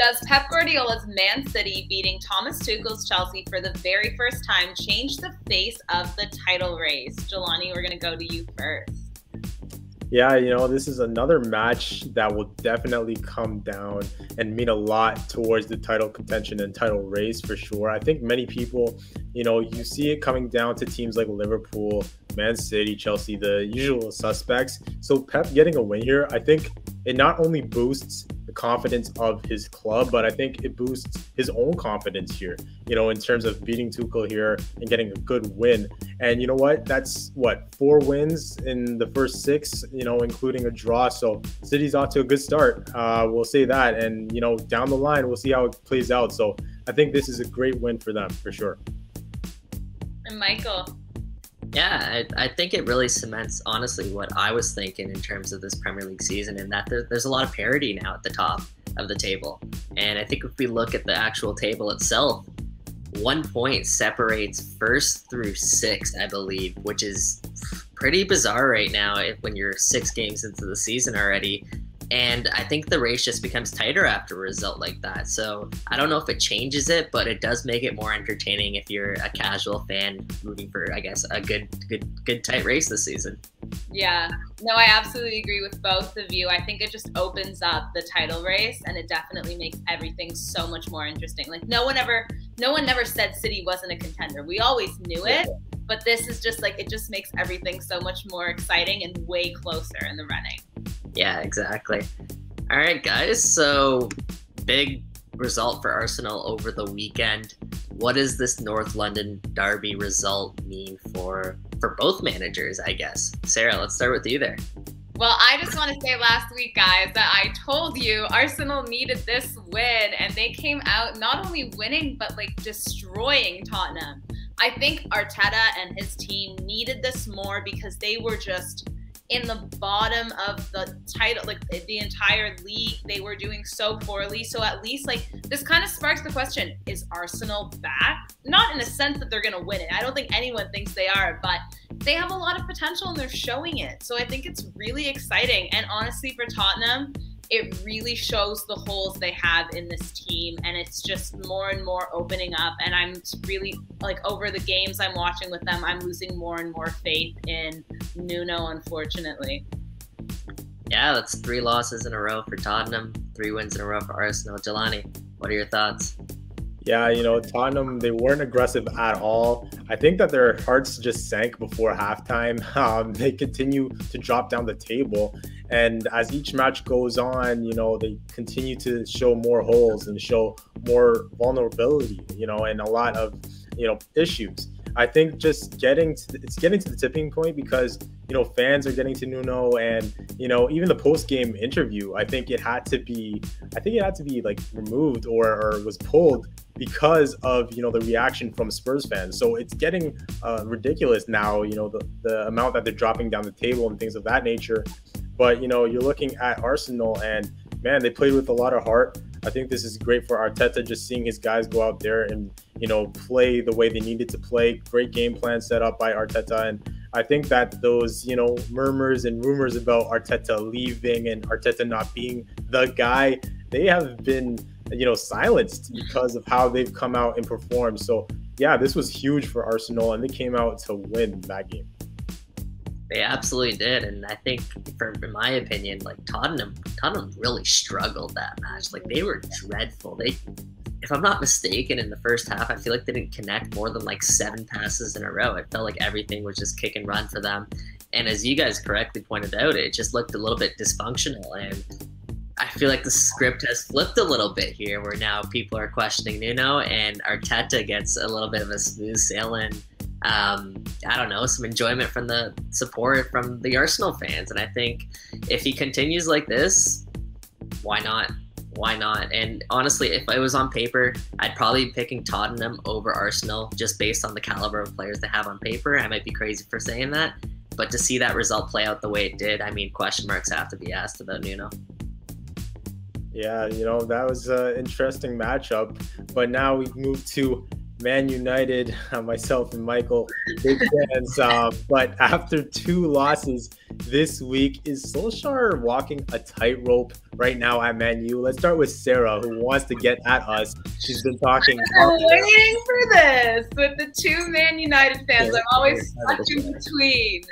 Does Pep Guardiola's Man City beating Thomas Tuchel's Chelsea for the very first time change the face of the title race? Jelani, we're going to go to you first. Yeah, you know, this is another match that will definitely come down and mean a lot towards the title contention and title race for sure. I think many people, you know, you see it coming down to teams like Liverpool, Man City, Chelsea, the usual suspects. So Pep getting a win here, I think it not only boosts the confidence of his club, but I think it boosts his own confidence here, you know, in terms of beating Tuchel here and getting a good win. And you know what? That's what, four wins in the first six, you know, including a draw. So City's off to a good start. Uh, we'll say that. And, you know, down the line, we'll see how it plays out. So I think this is a great win for them for sure. And Michael, yeah, I, I, think it really cements, honestly, what I was thinking in terms of this Premier League season, and that there, there's a lot of parity now at the top of the table. And I think if we look at the actual table itself, one point separates first through six, I believe, which is pretty bizarre right now if, when you're six games into the season already. And I think the race just becomes tighter after a result like that. So I don't know if it changes it, but it does make it more entertaining if you're a casual fan rooting for, I guess, a good, good, good tight race this season. Yeah, no, I absolutely agree with both of you. I think it just opens up the title race, and it definitely makes everything so much more interesting. Like no one ever, no one never said City wasn't a contender. We always knew it, but this is just like it just makes everything so much more exciting and way closer in the running. Yeah, exactly. All right, guys. So, big result for Arsenal over the weekend. What does this North London derby result mean for for both managers? I guess. Sarah, let's start with you there. Well, I just want to say last week, guys, that I told you Arsenal needed this win, and they came out not only winning, but like destroying Tottenham. I think Arteta and his team needed this more because they were just in the bottom of the title, like the entire league. They were doing so poorly. So at least like this kind of sparks the question: Is Arsenal back? Not in a sense that they're going to win it. I don't think anyone thinks they are, but they have a lot of potential and they're showing it. So I think it's really exciting. And honestly, for Tottenham it really shows the holes they have in this team and it's just more and more opening up and i'm really like over the games i'm watching with them i'm losing more and more faith in nuno unfortunately yeah that's three losses in a row for tottenham three wins in a row for arsenal jelani what are your thoughts yeah, you know, Tottenham, they weren't aggressive at all. I think that their hearts just sank before halftime. Um, they continue to drop down the table. And as each match goes on, you know, they continue to show more holes and show more vulnerability, you know, and a lot of, you know, issues. I think just getting to the, it's getting to the tipping point because you know fans are getting to Nuno and you know even the post game interview I think it had to be I think it had to be like removed or, or was pulled because of you know the reaction from Spurs fans. So it's getting uh, ridiculous now. You know the the amount that they're dropping down the table and things of that nature. But you know you're looking at Arsenal and man, they played with a lot of heart. I think this is great for Arteta, just seeing his guys go out there and you know play the way they needed to play. Great game plan set up by Arteta, and I think that those you know murmurs and rumors about Arteta leaving and Arteta not being the guy, they have been you know silenced because of how they've come out and performed. So yeah, this was huge for Arsenal, and they came out to win that game. They absolutely did, and I think, for in my opinion, like Tottenham, Tottenham really struggled that match. Like they were dreadful. They, if I'm not mistaken, in the first half, I feel like they didn't connect more than like seven passes in a row. It felt like everything was just kick and run for them. And as you guys correctly pointed out, it just looked a little bit dysfunctional. And I feel like the script has flipped a little bit here, where now people are questioning Nuno, and Arteta gets a little bit of a smooth sailing um, I don't know, some enjoyment from the support from the Arsenal fans. And I think if he continues like this, why not? Why not? And honestly, if I was on paper, I'd probably be picking Tottenham over Arsenal just based on the caliber of players they have on paper. I might be crazy for saying that, but to see that result play out the way it did, I mean, question marks have to be asked about Nuno. Yeah, you know, that was an interesting matchup. But now we've moved to Man United, myself and Michael, big fans. Uh, but after two losses this week. Is Solskjaer walking a tightrope right now at Man U? Let's start with Sarah, who wants to get at us. She's been talking. I'm waiting for this with the two Man United fans. I'm always stuck in between.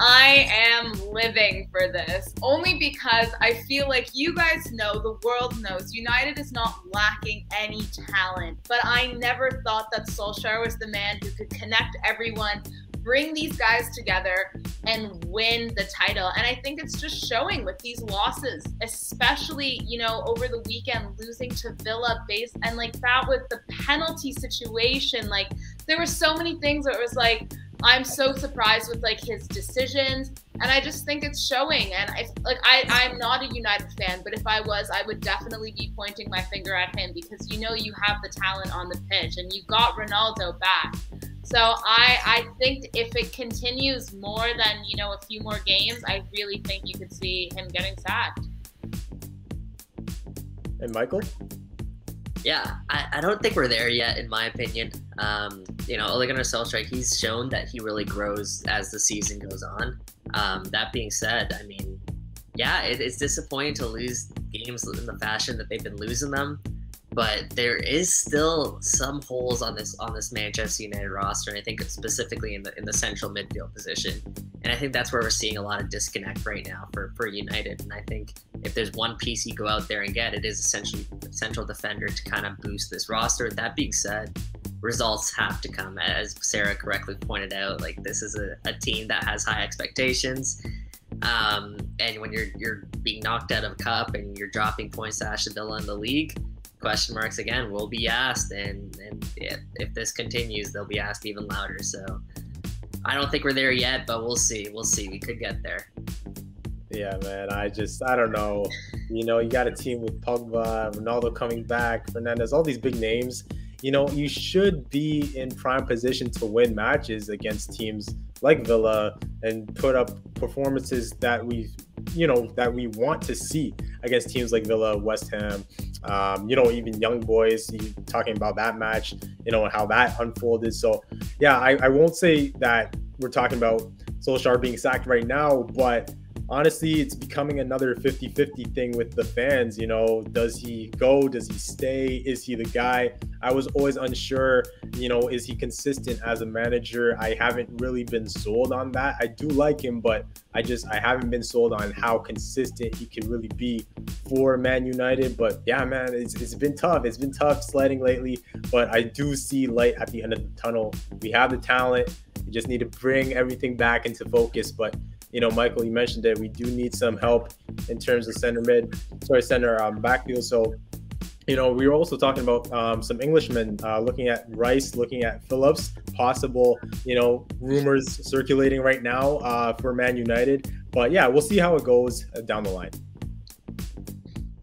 I am living for this only because I feel like you guys know, the world knows, United is not lacking any talent. But I never thought that Solskjaer was the man who could connect everyone, bring these guys together and win the title. And I think it's just showing with these losses, especially, you know, over the weekend, losing to Villa base and like that with the penalty situation. Like there were so many things where it was like, I'm so surprised with like his decisions, and I just think it's showing. And I like I I'm not a United fan, but if I was, I would definitely be pointing my finger at him because you know you have the talent on the pitch, and you got Ronaldo back. So I I think if it continues more than you know a few more games, I really think you could see him getting sacked. And Michael yeah, I, I don't think we're there yet, in my opinion. Um, you know, Ole Gunnar Solskjaer, he's shown that he really grows as the season goes on. Um, that being said, I mean, yeah, it, it's disappointing to lose games in the fashion that they've been losing them but there is still some holes on this on this Manchester United roster, and I think specifically in the in the central midfield position. And I think that's where we're seeing a lot of disconnect right now for, for United. And I think if there's one piece you go out there and get, it is essentially central defender to kind of boost this roster. That being said, results have to come, as Sarah correctly pointed out. Like this is a, a team that has high expectations. Um, and when you're you're being knocked out of a cup and you're dropping points to Aston Villa in the league, question marks again will be asked, and and if, if this continues, they'll be asked even louder. So I don't think we're there yet, but we'll see. We'll see. We could get there. Yeah, man. I just I don't know. You know, you got a team with Pogba, Ronaldo coming back, Fernandes, all these big names. You know, you should be in prime position to win matches against teams like Villa and put up performances that we, you know, that we want to see against teams like Villa, West Ham, um, you know, even young boys. Talking about that match, you know, how that unfolded. So, yeah, I, I won't say that we're talking about Solskjaer being sacked right now, but honestly, it's becoming another 50 50 thing with the fans. You know, does he go? Does he stay? Is he the guy? I was always unsure, you know, is he consistent as a manager? I haven't really been sold on that. I do like him, but I just, I haven't been sold on how consistent he can really be for Man United. But yeah, man, it's, it's been tough. It's been tough sliding lately, but I do see light at the end of the tunnel. We have the talent. We just need to bring everything back into focus. But you know, Michael, you mentioned that we do need some help in terms of center mid, sorry, center um, backfield. So, you know, we were also talking about um, some Englishmen uh, looking at Rice, looking at Phillips, possible, you know, rumors circulating right now uh, for Man United. But yeah, we'll see how it goes uh, down the line.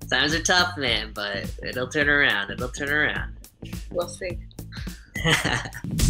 Times are tough, man, but it'll turn around. It'll turn around. We'll see.